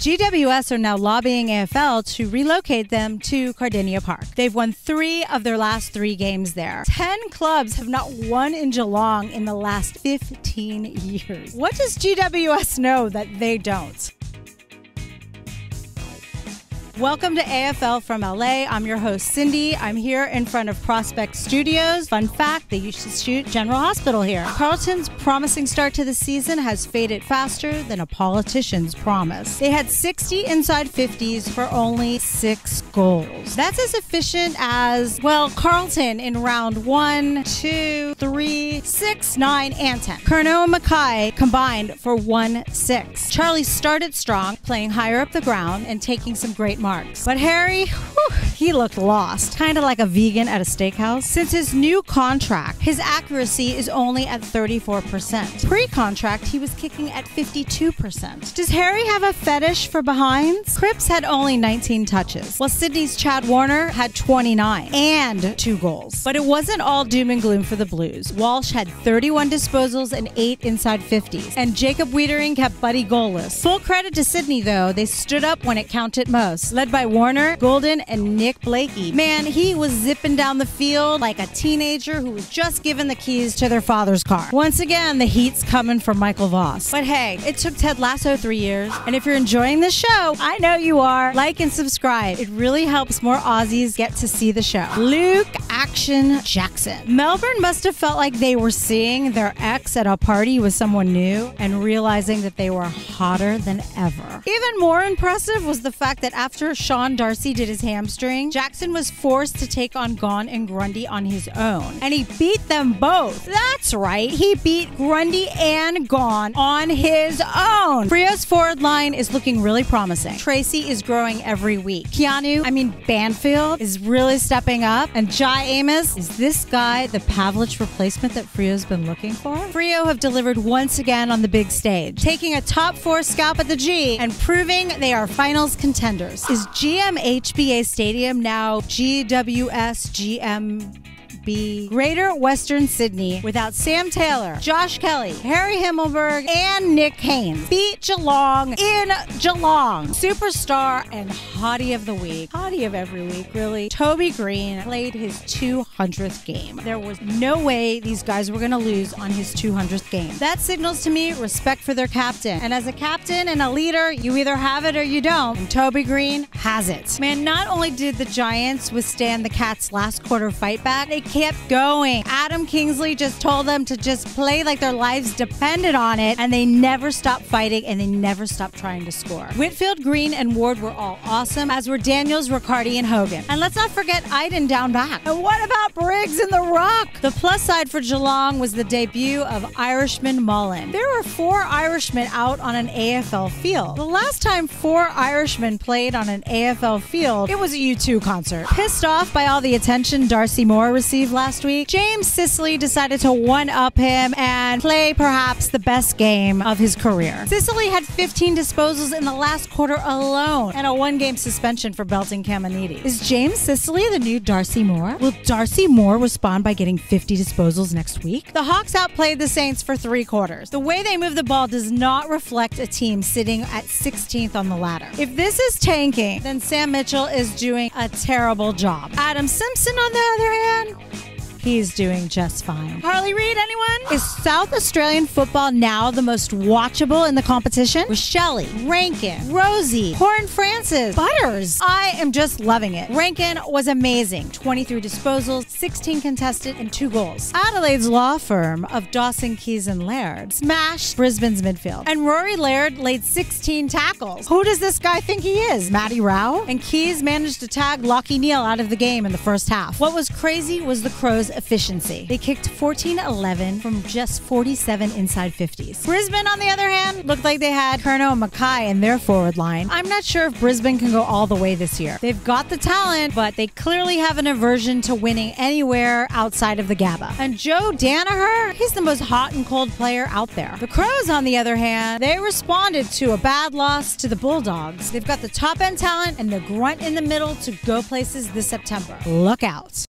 GWS are now lobbying AFL to relocate them to Kardinia Park. They've won three of their last three games there. Ten clubs have not won in Geelong in the last 15 years. What does GWS know that they don't? Welcome to AFL from LA. I'm your host, Cindye. I'm here in front of Prospect Studios. Fun fact they used to shoot General Hospital here. Carlton's promising start to the season has faded faster than a politician's promise. They had 60 inside 50s for only six goals. That's as efficient as, well, Carlton in round one, two, three, six, nine, and 10. Curnow and McKay combined for one six. Charlie started strong, playing higher up the ground and taking some great marks. But Harry, whew, he looked lost, kind of like a vegan at a steakhouse. Since his new contract, his accuracy is only at 34%. Pre contract, he was kicking at 52%. Does Harry have a fetish for behinds? Cripps had only 19 touches, while Sydney's Chad Warner had 29 and two goals. But it wasn't all doom and gloom for the Blues. Walsh had 31 disposals and 8 inside 50s, and Jacob Weitering kept Buddy goalless. Full credit to Sydney, though, they stood up when it counted most led by Warner, Gulden, and Nick Blakey. Man, he was zipping down the field like a teenager who was just given the keys to their father's car. Once again, the heat's coming from Michael Voss. But hey, it took Ted Lasso three years, and if you're enjoying this show, I know you are, like and subscribe. It really helps more Aussies get to see the show. Luke Action Jackson. Melbourne must have felt like they were seeing their ex at a party with someone new and realizing that they were hotter than ever. Even more impressive was the fact that after after Sean Darcy did his hamstring, Jackson was forced to take on Gawn and Grundy on his own. And he beat them both. That's right, he beat Grundy and Gawn on his own. Freo's forward line is looking really promising. Treacy is growing every week. Keanu, I mean Banfield, is really stepping up. And Jye Amiss is this guy the Pavlich replacement that Freo's been looking for? Frio have delivered once again on the big stage, taking a top four scalp at the G and proving they are finals contenders. Is GMHBA Stadium now GWS GM? Be Greater Western Sydney without Sam Taylor, Josh Kelly, Harry Himmelberg, and Nick Haynes. Beat Geelong in Geelong. Superstar and hottie of the week, hottie of every week, really. Toby Greene played his 200th game. There was no way these guys were going to lose on his 200th game. That signals to me respect for their captain. And as a captain and a leader, you either have it or you don't. And Toby Greene has it. Man, not only did the Giants withstand the Cats' last quarter fight back, they kept going. Adam Kingsley just told them to just play like their lives depended on it, and they never stopped fighting and they never stopped trying to score. Whitfield, Greene, and Ward were all awesome, as were Daniels, Riccardi, and Hogan. And let's not forget Iden down back. And what about Briggs and the Rock? The plus side for Geelong was the debut of Irishman Mullin. There were four Irishmen out on an AFL field. The last time four Irishmen played on an AFL field, it was a U2 concert. Pissed off by all the attention Darcy Moore received last week, James Sicily decided to one up him and play perhaps the best game of his career. Sicily had 15 disposals in the last quarter alone and a one game suspension for belting Caminiti. Is James Sicily the new Darcy Moore? Will Darcy Moore respond by getting 50 disposals next week? The Hawks outplayed the Saints for three quarters. The way they move the ball does not reflect a team sitting at 16th on the ladder. If this is tanking, then Sam Mitchell is doing a terrible job. Adam Simpson, on the other hand, He's doing just fine. Harley Reid, anyone? Is South Australian football now the most watchable in the competition? With Shelley, Rankin, Rozee, Horn Francis, Butters. I am just loving it. Rankin was amazing. 23 disposals, 16 contested, and two goals. Adelaide's law firm of Dawson, Keays, and Laird smashed Brisbane's midfield. And Rory Laird laid 16 tackles. Who does this guy think he is? Matty Rowell? And Keays managed to tag Lachie Neale out of the game in the first half. What was crazy was the Crows' efficiency. They kicked 14 11 from just 47 inside 50s. Brisbane, on the other hand, looked like they had Curnow and McKay in their forward line. I'm not sure if Brisbane can go all the way this year. They've got the talent, but they clearly have an aversion to winning anywhere outside of the Gabba. And Joe Daniher, he's the most hot and cold player out there. The Crows, on the other hand, they responded to a bad loss to the Bulldogs. They've got the top end talent and the grunt in the middle to go places this September. Look out.